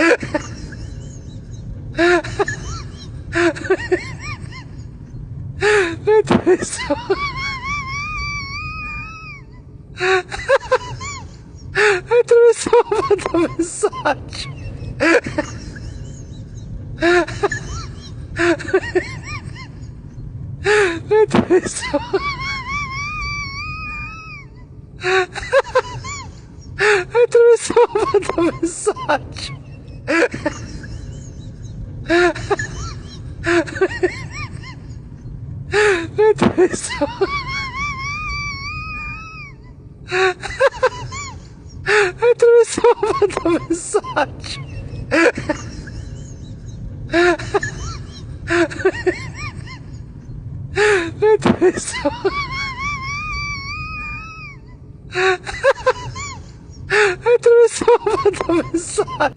I threw myself at the massage. Massage that is so... I threw myself at the massage. I threw. Só pra pensar.